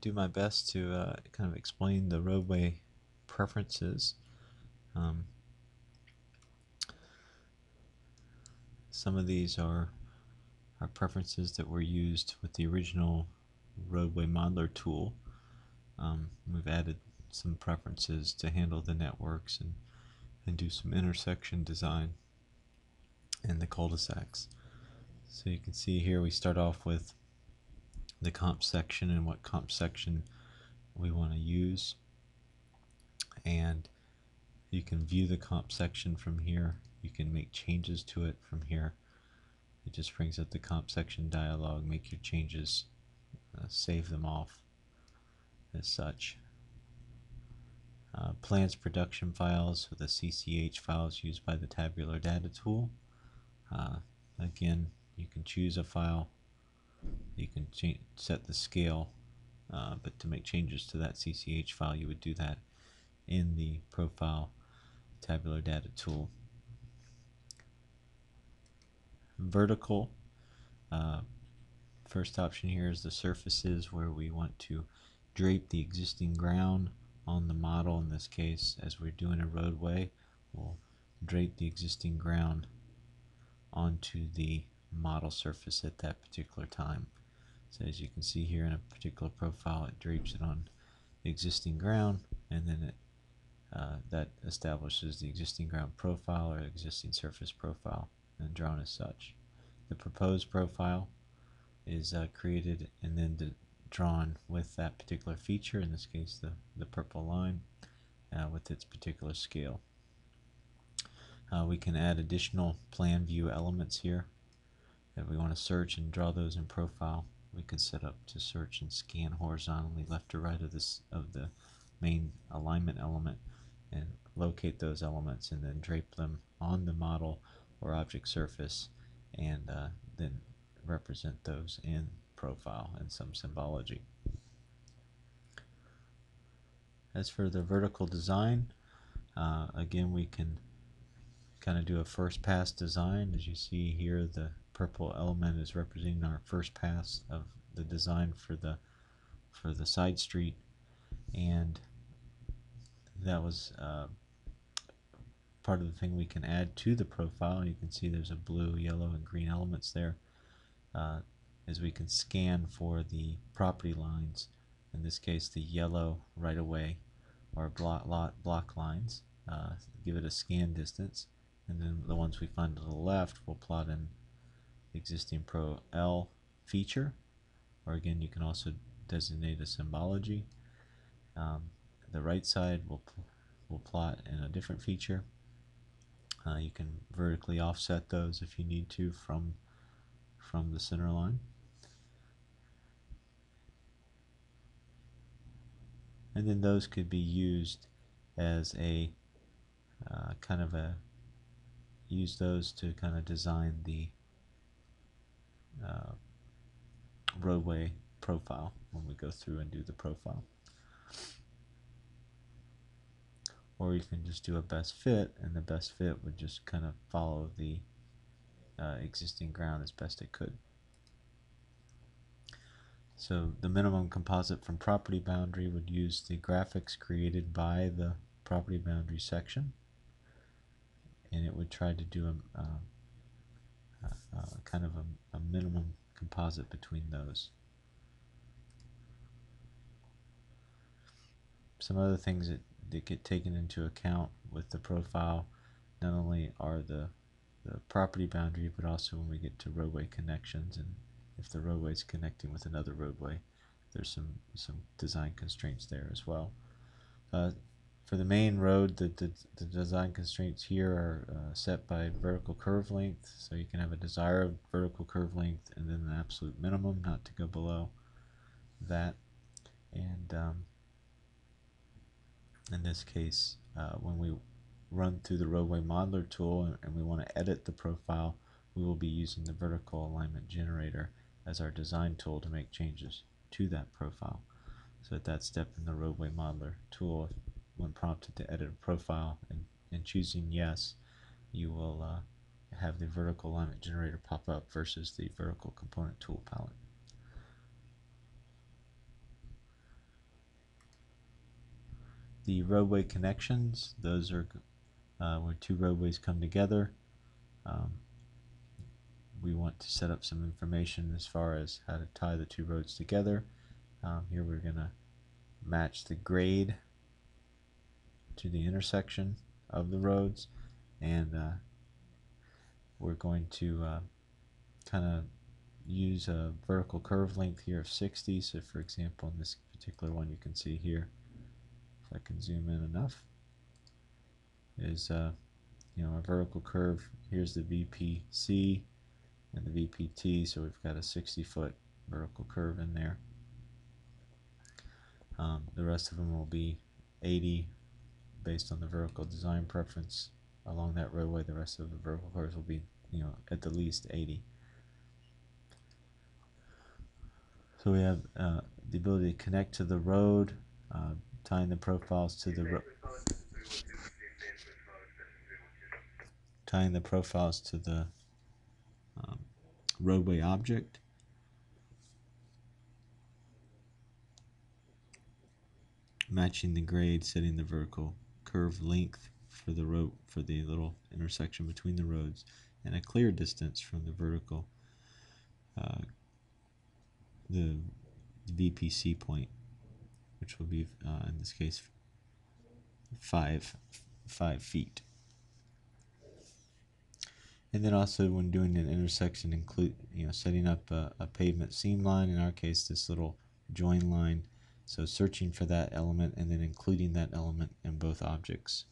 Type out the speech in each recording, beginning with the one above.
do my best to uh, kind of explain the roadway preferences. Um, some of these are, are preferences that were used with the original roadway modeler tool. Um, we've added some preferences to handle the networks and, and do some intersection design and the cul-de-sacs. So you can see here we start off with the comp section and what comp section we want to use. And you can view the comp section from here. You can make changes to it from here. It just brings up the comp section dialog make your changes uh, save them off as such. Uh, plans production files with the CCH files used by the tabular data tool. Uh, again you can choose a file you can change, set the scale uh, but to make changes to that CCH file you would do that in the profile tabular data tool. Vertical uh, first option here is the surfaces where we want to drape the existing ground on the model. In this case as we're doing a roadway we'll drape the existing ground onto the model surface at that particular time. So as you can see here in a particular profile, it drapes it on the existing ground, and then it uh, that establishes the existing ground profile or existing surface profile and drawn as such. The proposed profile is uh, created and then drawn with that particular feature, in this case the, the purple line, uh, with its particular scale. Uh, we can add additional plan view elements here if we want to search and draw those in profile, we can set up to search and scan horizontally left to right of this of the main alignment element and locate those elements and then drape them on the model or object surface and uh, then represent those in profile and some symbology. As for the vertical design, uh, again we can kind of do a first pass design. As you see here, the purple element is representing our first pass of the design for the for the side street. And that was uh, part of the thing we can add to the profile. You can see there's a blue yellow and green elements there uh, as we can scan for the property lines. In this case the yellow right-of-way or block, lot, block lines uh, give it a scan distance. And then the ones we find to the left we'll plot in existing Pro L feature, or again, you can also designate a symbology. Um, the right side will, will plot in a different feature. Uh, you can vertically offset those if you need to from, from the center line. And then those could be used as a uh, kind of a use those to kind of design the uh, roadway profile when we go through and do the profile. Or you can just do a best fit, and the best fit would just kind of follow the uh, existing ground as best it could. So the minimum composite from property boundary would use the graphics created by the property boundary section and it would try to do a, um, uh, kind of a, a minimum composite between those. Some other things that, that get taken into account with the profile not only are the the property boundary, but also when we get to roadway connections and if the roadway is connecting with another roadway, there's some some design constraints there as well. Uh, for the main road, the, the, the design constraints here are uh, set by vertical curve length, so you can have a desired vertical curve length and then an absolute minimum, not to go below that. And um, in this case, uh, when we run through the roadway modeler tool and, and we want to edit the profile, we will be using the vertical alignment generator as our design tool to make changes to that profile. So at that step in the roadway modeler tool, when prompted to edit a profile and, and choosing yes, you will uh, have the vertical alignment generator pop up versus the vertical component tool palette. the roadway connections. Those are uh, where two roadways come together. Um, we want to set up some information as far as how to tie the two roads together. Um, here we're going to match the grade to the intersection of the roads and uh, we're going to uh, kind of use a vertical curve length here of 60 so for example in this particular one you can see here if I can zoom in enough is uh, you know a vertical curve. Here's the VPC and the VPT so we've got a 60 foot vertical curve in there. Um, the rest of them will be 80 based on the vertical design preference along that roadway the rest of the vertical curves will be you know at the least 80 so we have uh, the ability to connect to the road uh, tying the profiles to the tying the profiles to the um, roadway object. Matching the grade setting the vertical curve length for the road for the little intersection between the roads and a clear distance from the vertical uh, the VPC point which will be uh, in this case five five feet. And then also when doing an intersection include you know setting up a, a pavement seam line in our case this little join line so searching for that element and then including that element in both objects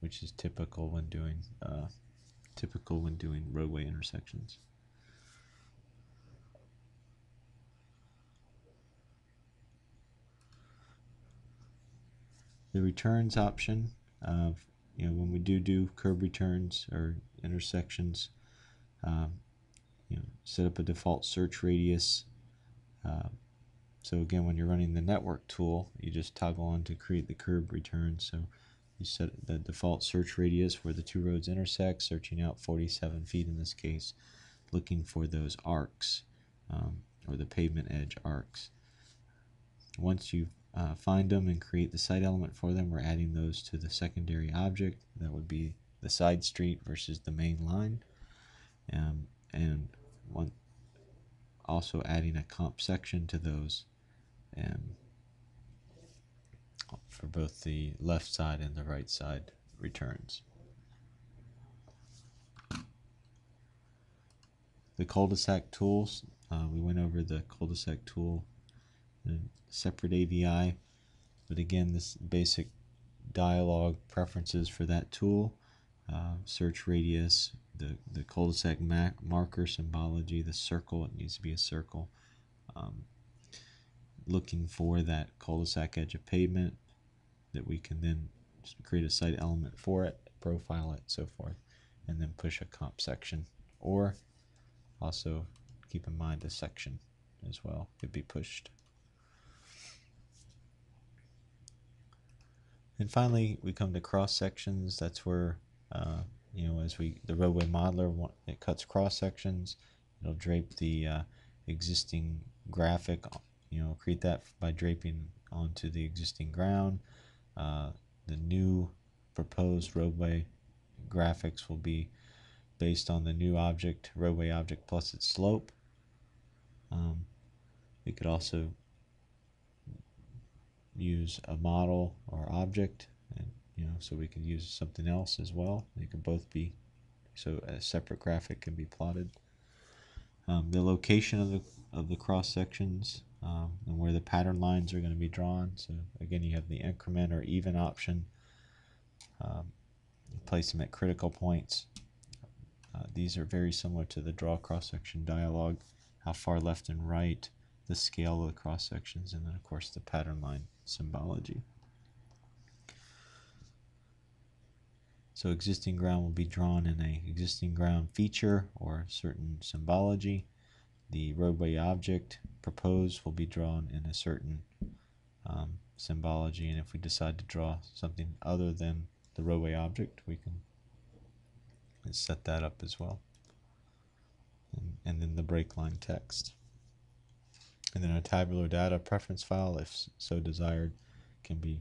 which is typical when doing uh, typical when doing roadway intersections. The returns option, uh, you know, when we do do curb returns or intersections, um, you know, set up a default search radius. Uh, so again, when you're running the network tool, you just toggle on to create the curb return. So you set the default search radius where the two roads intersect, searching out 47 feet in this case, looking for those arcs um, or the pavement edge arcs. Once you uh, find them and create the site element for them, we're adding those to the secondary object. That would be the side street versus the main line. Um, and one, also adding a comp section to those. And for both the left side and the right side returns. The cul-de-sac tools, uh, we went over the cul-de-sac tool in separate AVI, but again, this basic dialog preferences for that tool, uh, search radius, the, the cul-de-sac marker symbology, the circle, it needs to be a circle, um, looking for that cul-de-sac edge of pavement, that we can then create a site element for it, profile it, so forth, and then push a comp section. Or also keep in mind a section as well could be pushed. And finally, we come to cross sections. That's where, uh, you know, as we the roadway modeler it cuts cross sections. It'll drape the uh, existing graphic. You know, create that by draping onto the existing ground. Uh, the new proposed roadway graphics will be based on the new object, roadway object plus its slope. Um, we could also use a model or object, and you know, so we could use something else as well. They can both be so a separate graphic can be plotted. Um, the location of the of the cross sections um, and where the pattern lines are going to be drawn. So again, you have the increment or even option. Um, place them at critical points. Uh, these are very similar to the draw cross-section dialog, how far left and right, the scale of the cross-sections, and then of course the pattern line symbology. So existing ground will be drawn in a existing ground feature or certain symbology. The roadway object proposed will be drawn in a certain um, symbology and if we decide to draw something other than the roadway object we can set that up as well and, and then the break line text and then a tabular data preference file if so desired can be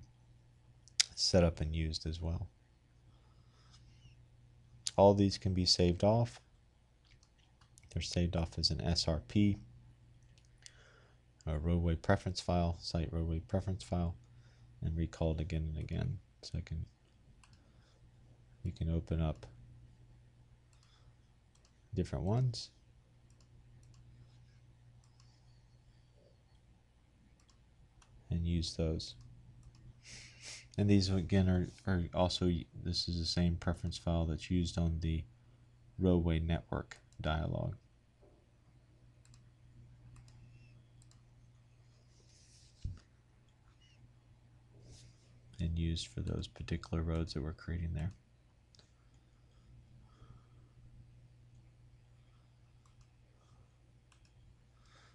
set up and used as well. All these can be saved off. They're saved off as an SRP, a roadway preference file, site roadway preference file, and recalled again and again. So I can you can open up different ones. And use those. And these again are, are also, this is the same preference file that's used on the roadway network dialog. And used for those particular roads that we're creating there.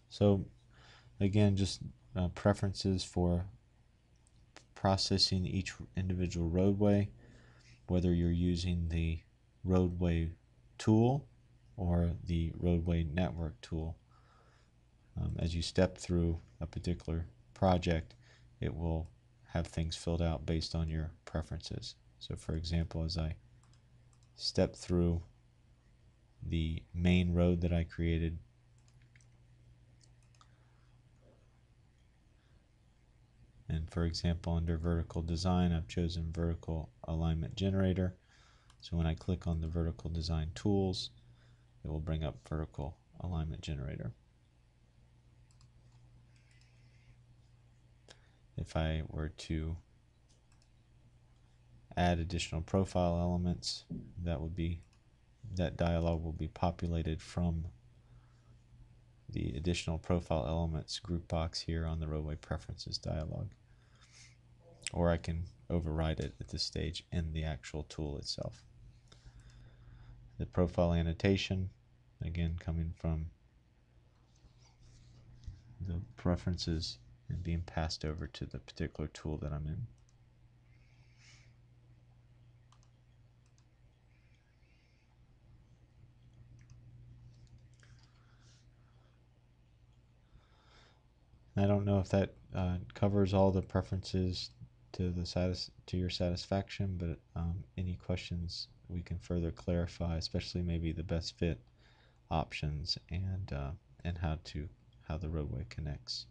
So again, just uh, preferences for processing each individual roadway, whether you're using the roadway tool or the roadway network tool. Um, as you step through a particular project, it will have things filled out based on your preferences. So for example, as I step through the main road that I created, And for example, under vertical design, I've chosen vertical alignment generator. So when I click on the vertical design tools, it will bring up vertical alignment generator. If I were to add additional profile elements, that would be that dialog will be populated from the additional profile elements group box here on the roadway preferences dialog or I can override it at this stage in the actual tool itself. The profile annotation, again coming from the preferences and being passed over to the particular tool that I'm in. I don't know if that uh, covers all the preferences to the satis- to your satisfaction, but um, any questions we can further clarify, especially maybe the best fit options and uh, and how to how the roadway connects.